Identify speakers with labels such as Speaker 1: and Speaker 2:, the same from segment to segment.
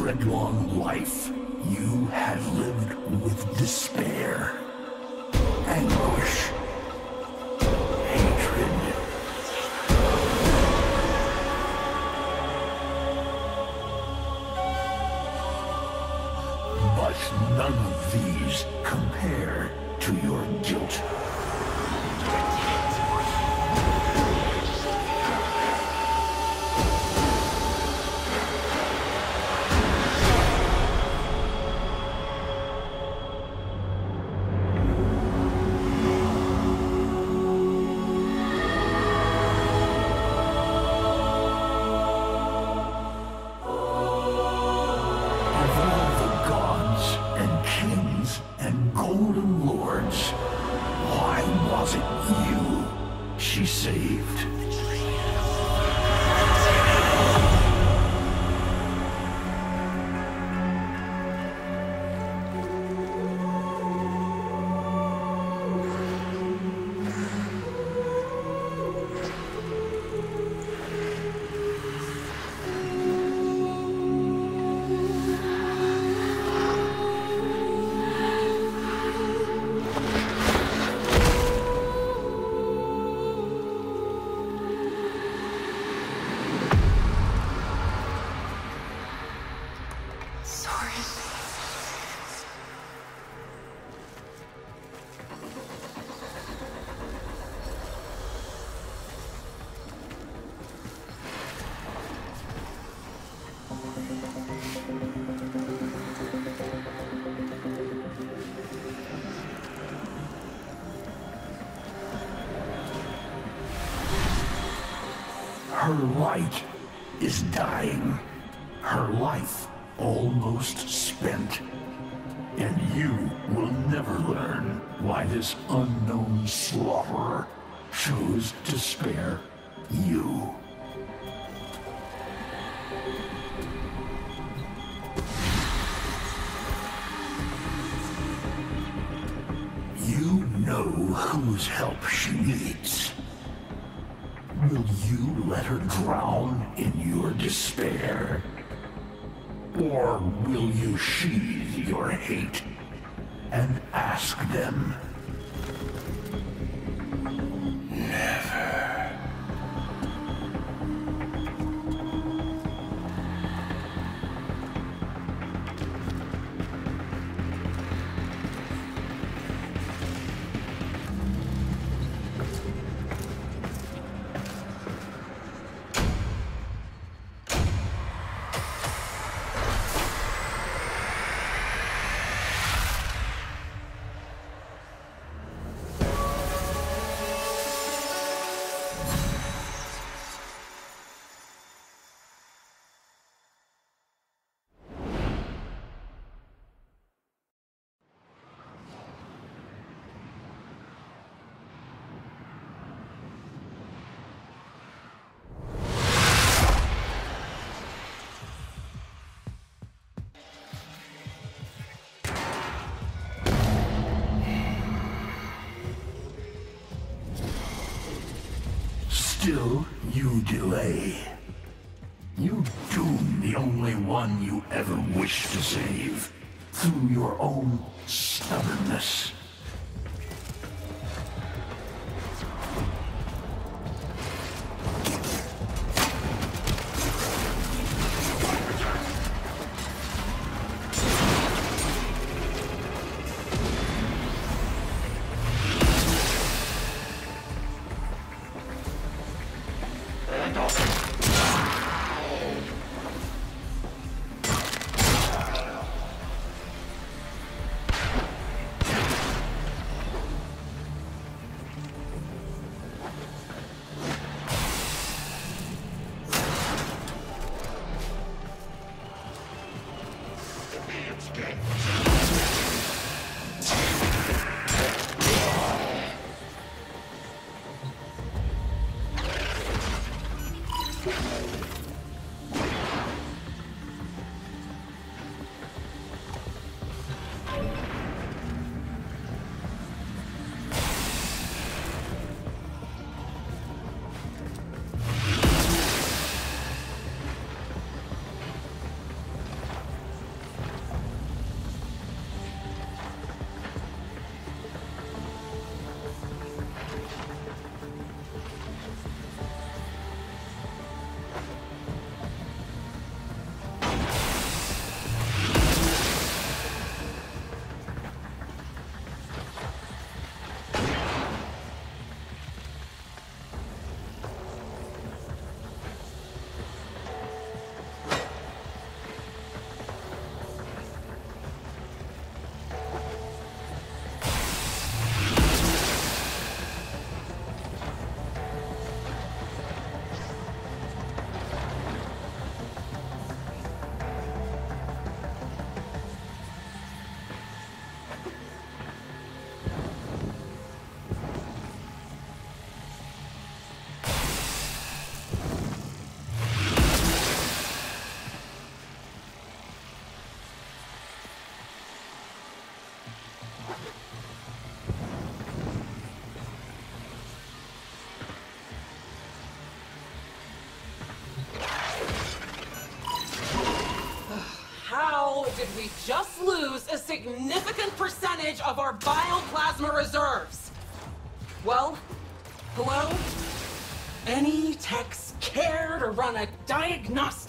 Speaker 1: threadlong life, you had lived with despair, Her light is dying. Her life almost spent. And you will never learn why this unknown slaughterer chose to spare you. You know whose help she needs. Will you let her drown in your despair? Or will you sheathe your hate and ask them? You delay. You doom the only one you ever wished to save through your own
Speaker 2: significant percentage of our bioplasma reserves? Well, hello? Any techs care to run a diagnostic?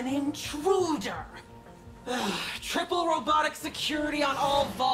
Speaker 2: An intruder. Ugh, Triple robotic security on all vaults.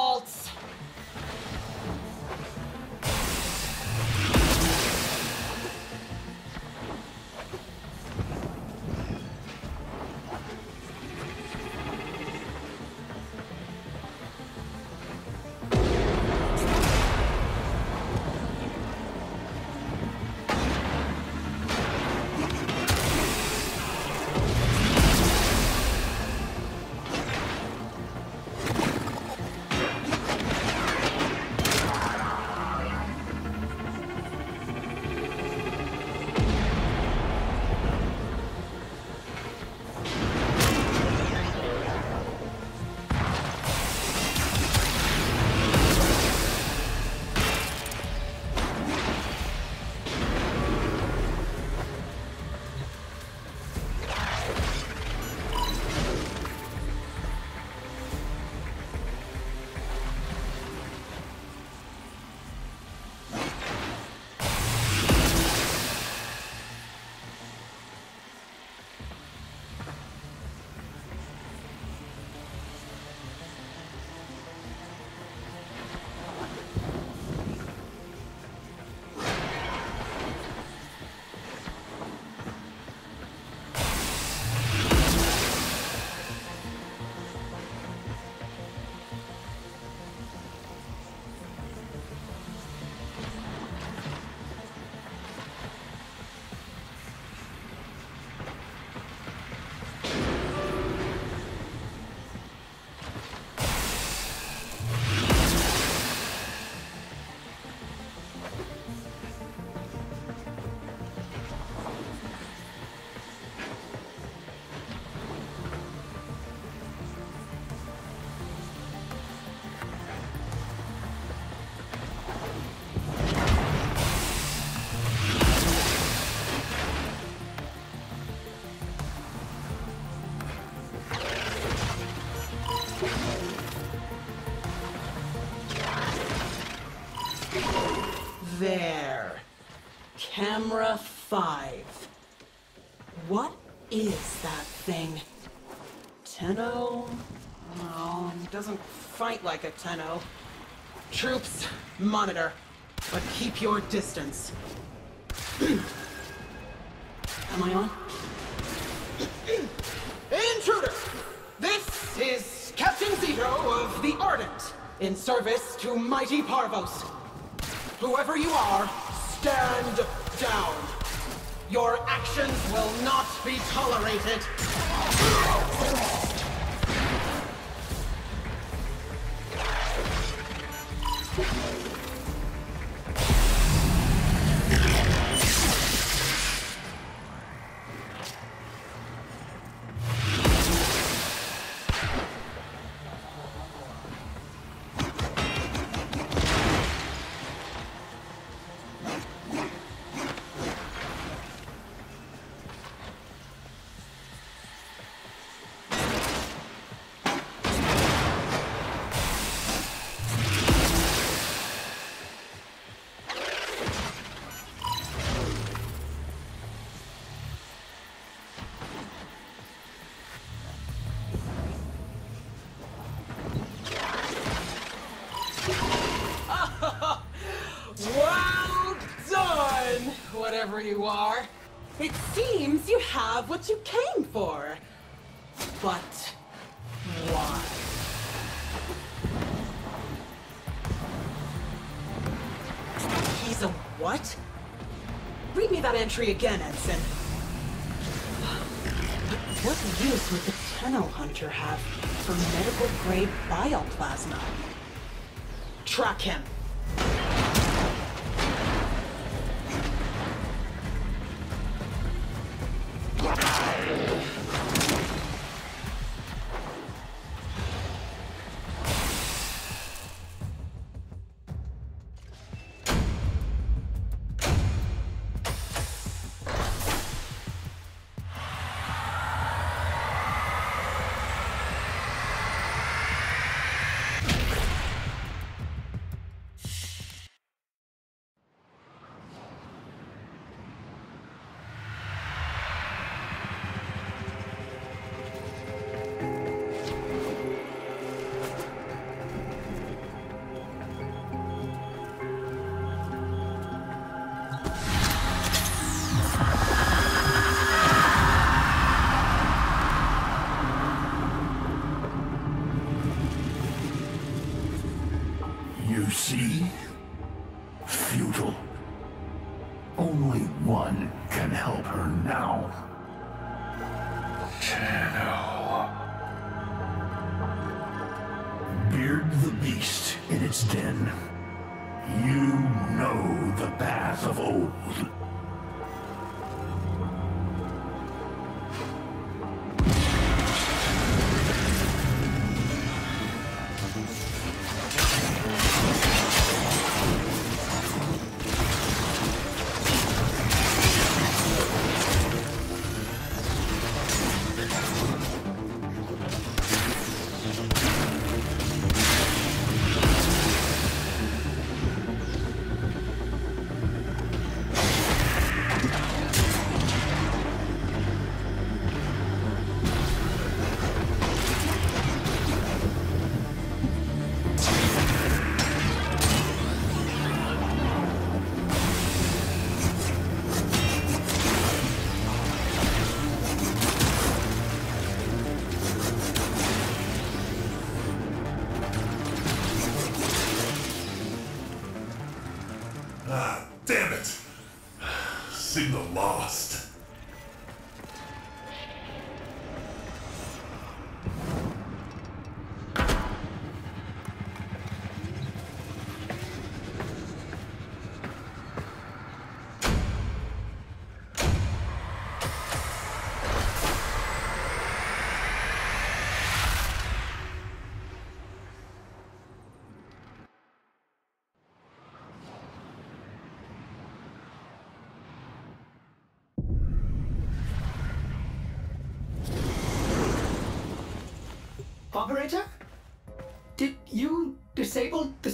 Speaker 2: Camera 5. What is that thing? Tenno? No, doesn't fight like a Tenno. Troops, monitor, but keep your distance. Am I on? Intruder! This is Captain Zito of the Ardent, in service to mighty Parvos. Whoever you are, stand down. Your actions will not be tolerated. You are. It seems you have what you came for. But why? He's a what? Read me that entry again, Ensign. What use would the Tenno Hunter have for medical grade bioplasma? Track him.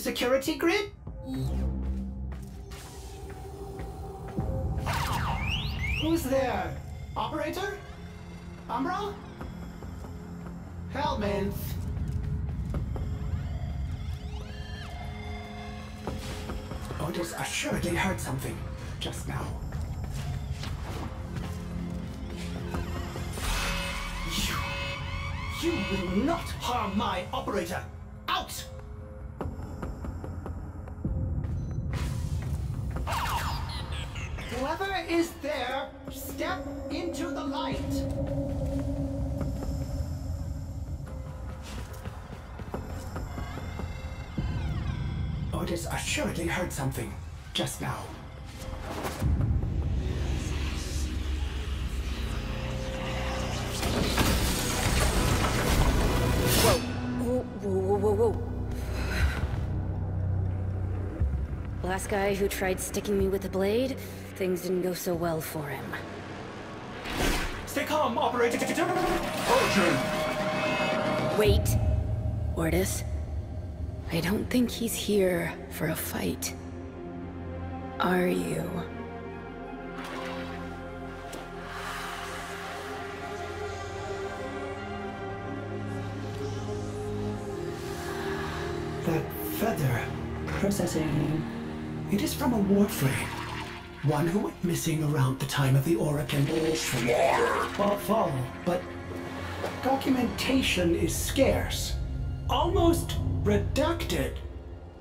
Speaker 3: security grid? Who's there? Whoever is there, step into the light! Ordis assuredly heard something just now.
Speaker 4: Whoa, whoa, whoa, whoa, whoa. Last guy who tried sticking me with a blade, things didn't go so well for him.
Speaker 3: Stay calm, operator!
Speaker 4: Wait, Ordis. I don't think he's here for a fight. Are you?
Speaker 3: That feather processing. It is from a warframe. One who went missing around the time of the Orokin Fall, fall, but documentation is scarce. Almost redacted.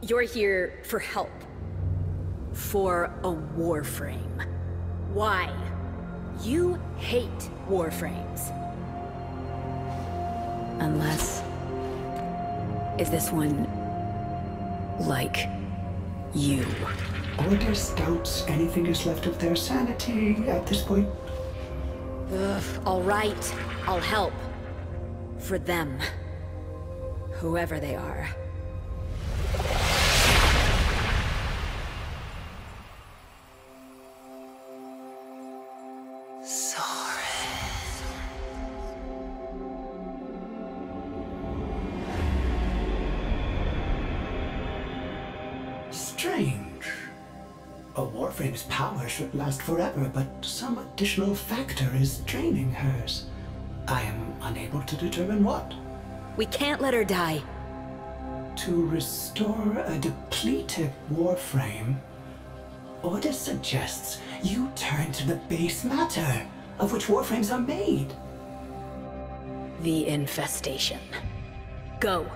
Speaker 4: You're here for help. For a warframe. Why? You hate warframes. Unless... Is this one... like... you?
Speaker 3: Ordis scouts anything is left of their sanity at this point.
Speaker 4: Ugh, all right. I'll help. For them. Whoever they are.
Speaker 3: Should last forever, but some additional factor is draining hers. I am unable to determine what.
Speaker 4: We can't let her die.
Speaker 3: To restore a depleted warframe, Ordis suggests you turn to the base matter of which warframes are made.
Speaker 4: The infestation. Go.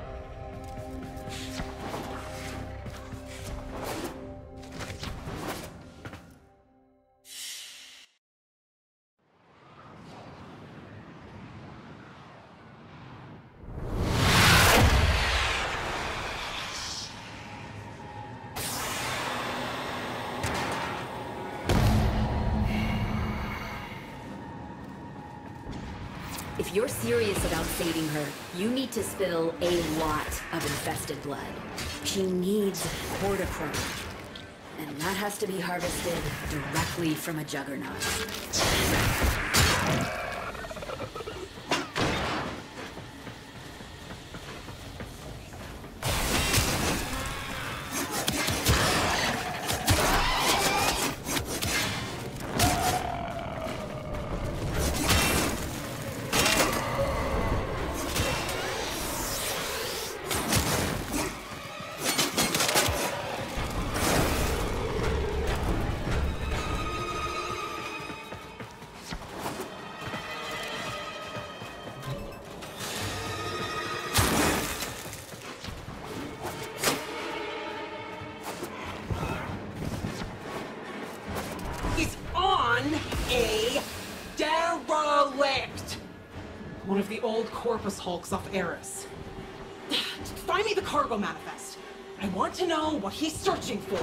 Speaker 4: To spill a lot of infested blood. She needs corticrone. And that has to be harvested directly from a juggernaut.
Speaker 2: Hulks off Eris. Find me the cargo manifest. I want to know what he's searching for.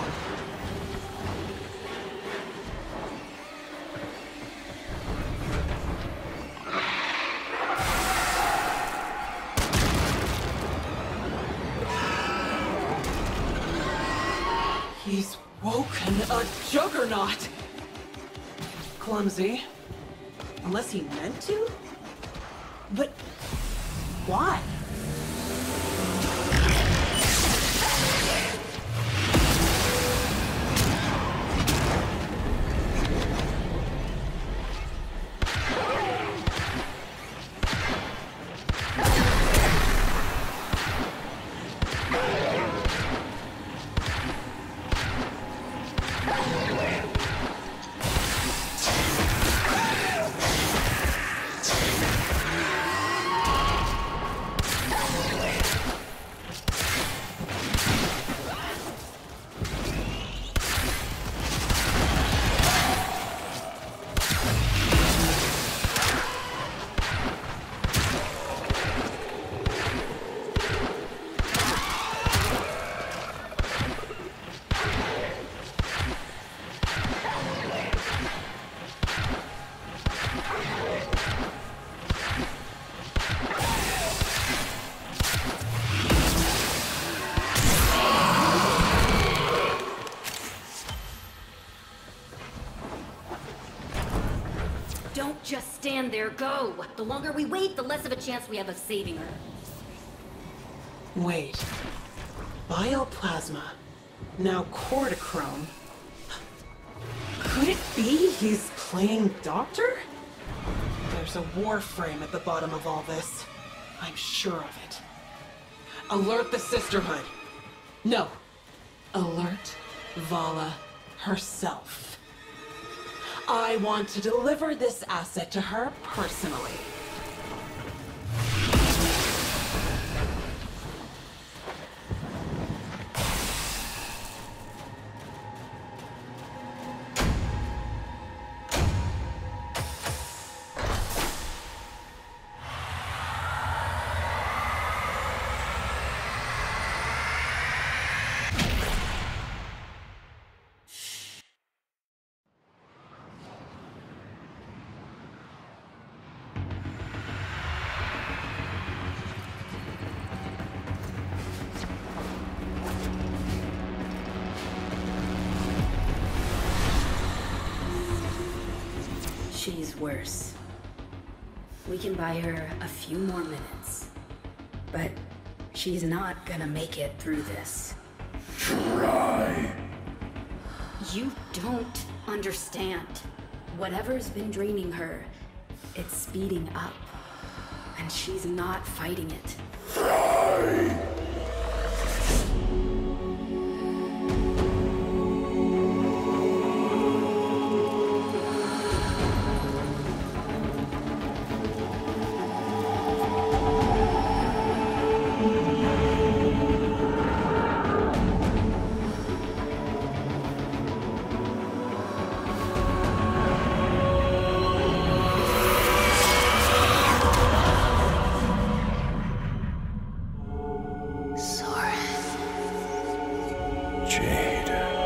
Speaker 4: Don't just stand there, go! The longer we wait, the less of a chance we have of saving her.
Speaker 2: Wait. Bioplasma. Now cortichrome. Could it be he's playing doctor? There's a warframe at the bottom of all this. I'm sure of it. Alert the Sisterhood. No. Alert Vala herself. I want to deliver this asset to her personally.
Speaker 4: She's worse. We can buy her a few more minutes. But she's not gonna make it through this.
Speaker 1: Try.
Speaker 4: You don't understand. Whatever's been draining her, it's speeding up. And she's not fighting it.
Speaker 1: Try.
Speaker 2: Jade.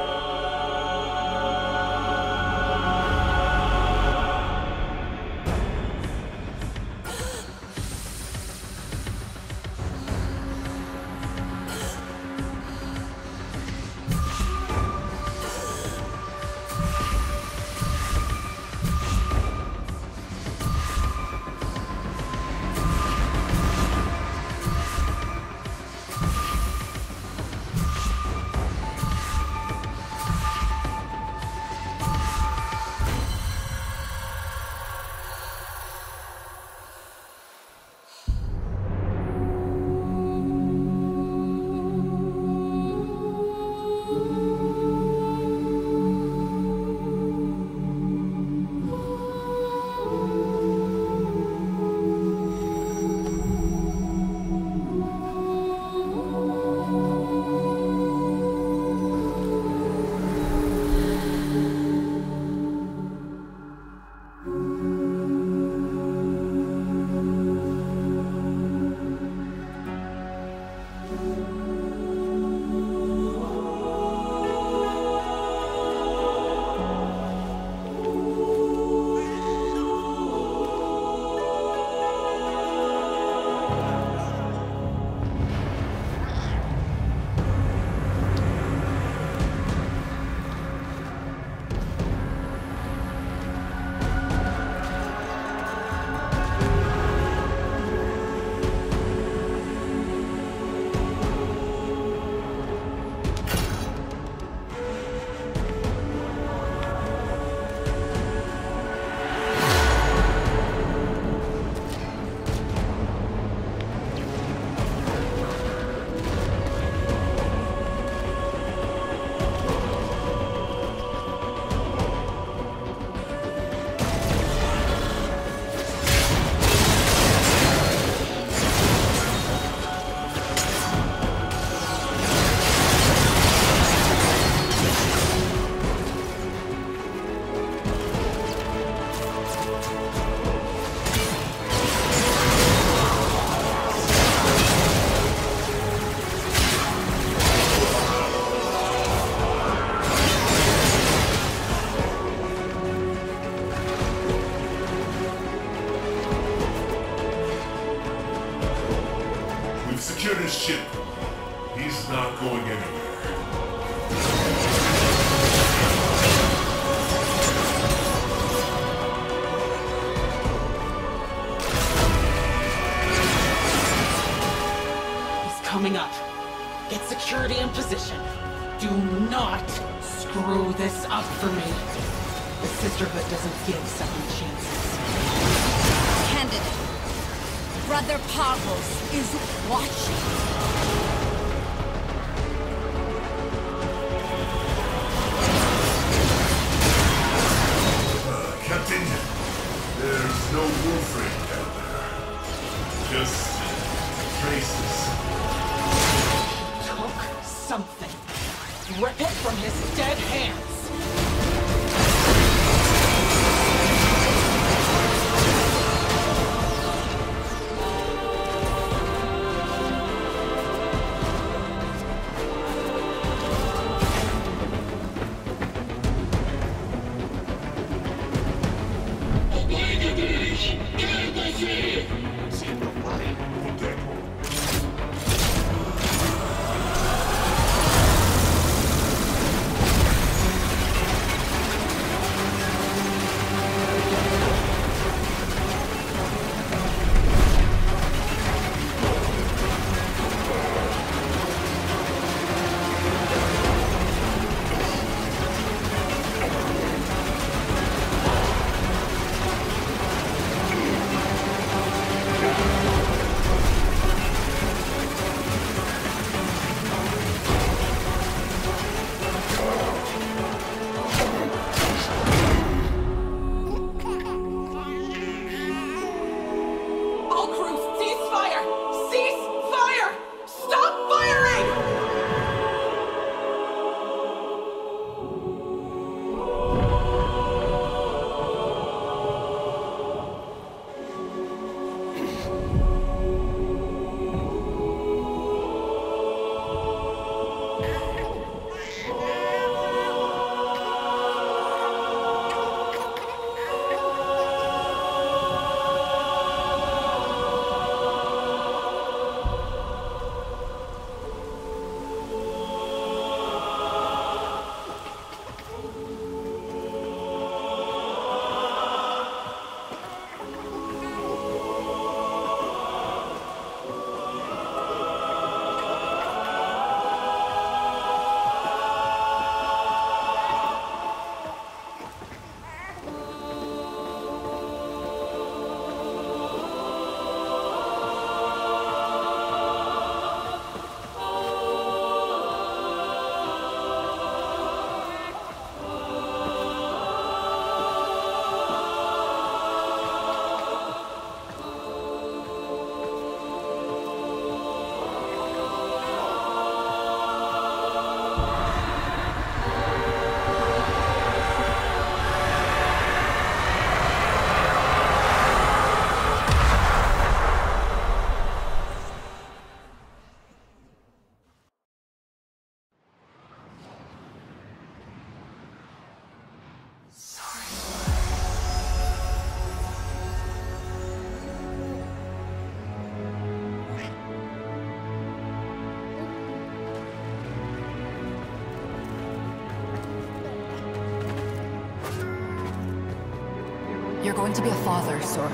Speaker 5: You're going to be a father, Soren.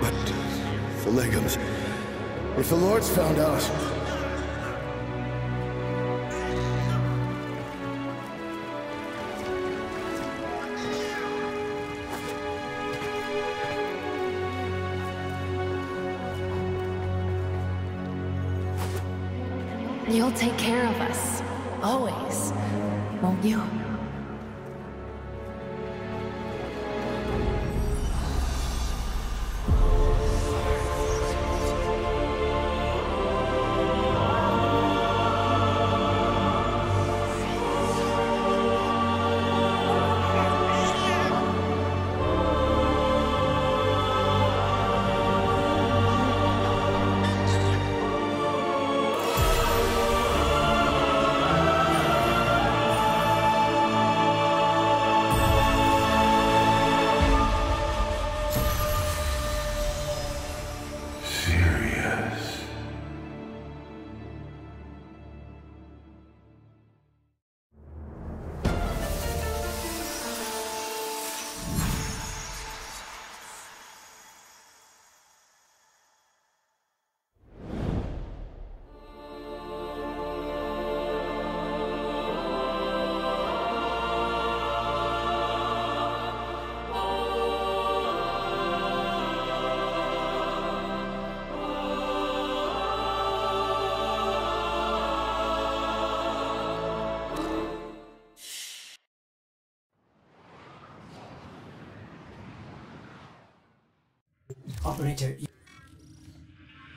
Speaker 6: But... The Legums... If the Lords found out...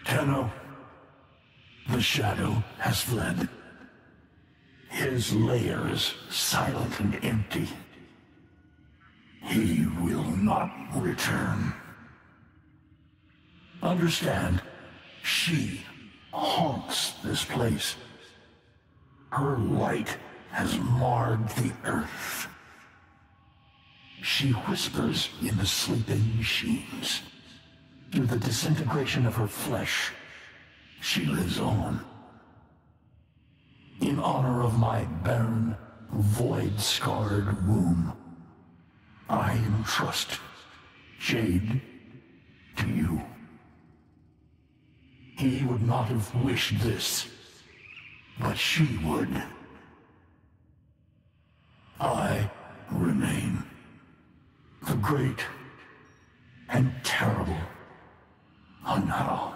Speaker 1: Tenno, the shadow has fled. His lair is silent and empty. He will not return. Understand, she haunts this place. Her light has marred the earth. She whispers in the sleeping machines. Through the disintegration of her flesh, she lives on. In honor of my barren, void-scarred womb, I entrust Jade to you. He would not have wished this, but she would. I remain the great and terrible Oh not all.